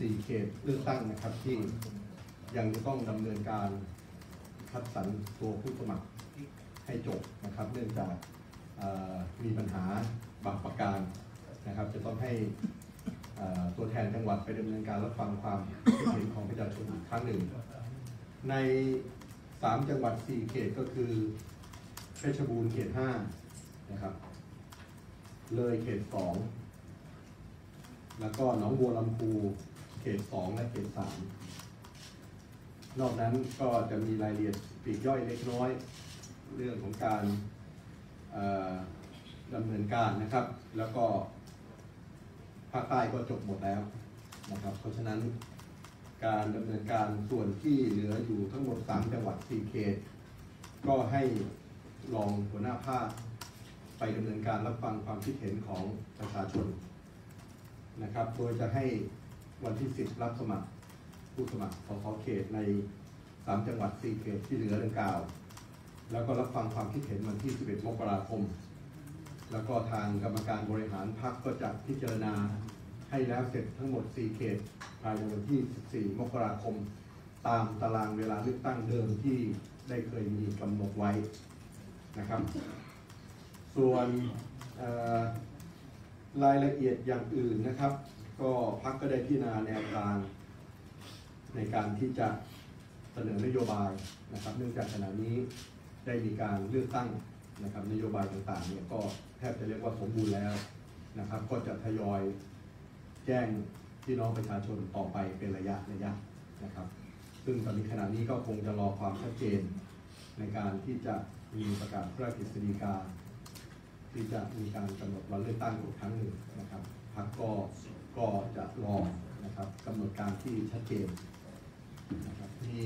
4 เขตเลือกตั้งนะครับที่ยังจะต้องดำเนินการคัดสรรตัวผู้สมัครให้จบนะครับ เนื่องจากมีปัญหาบางประการนะครับ จะต้องให้ตัวแทนจังหวัดไปดำเนินการรับฟังความคิดเห็นของประชาชนอีกครั้งหนึ่ง ใน 3 จังหวัด 4 เขตก็คือเพชรบูรณ์เขต 5 นะครับ เลยเขต 2 แล้วก็หนองบัวลำพู เขต2และเขต3นอกนั้นก็จะมีรายละเอียดปลีกย่อยเล็กน้อย เรื่องของการดำเนินการนะครับ แล้วก็ภาคใต้ก็จบหมดแล้วนะครับ เพราะฉะนั้นการดำเนินการส่วนที่เหลืออยู่ทั้งหมด 3 จังหวัด4เขตก็ให้รองหัวหน้าภาคไปดำเนินการรับฟังความคิดเห็นของประชาชนนะครับ โดยจะให้ วันที่ 10 รับสมัครผู้สมัครสสเขตใน 3 จังหวัด 4 เขตที่เหลือดังกล่าว แล้วก็รับฟังความคิดเห็นวันที่ 11 มกราคม แล้วก็ทางกรรมการบริหารพรรคก็จะพิจารณาให้แล้วเสร็จทั้งหมด 4 เขต ภายในวันที่ 14 มกราคม ตามตารางเวลาเลือกตั้งเดิมที่ได้เคยมีกำหนดไว้นะครับ ส่วนรายละเอียดอย่างอื่นนะครับ ก็พักก็ได้พิจารณาแนวทางในการที่จะเสนอนโยบายนะครับ เนื่องจากขณะนี้ได้มีการเลือกตั้งนะครับนโยบายต่างๆเนี่ยก็แทบจะเรียกว่าสมบูรณ์แล้วนะครับ ก็จะทยอยแจ้งพี่น้องประชาชนต่อไปเป็นระยะระยะนะครับ ซึ่งตอนนี้ขณะนี้ก็คงจะรอความชัดเจน ในการที่จะมีประกาศพระราชกฤษฎีกาที่จะมีการกำหนดวันเลือกตั้งอีกครั้งหนึ่งนะครับพรรคก็ ก็จะรอนะครับกำหนดการที่ชัดเจนนะครับที่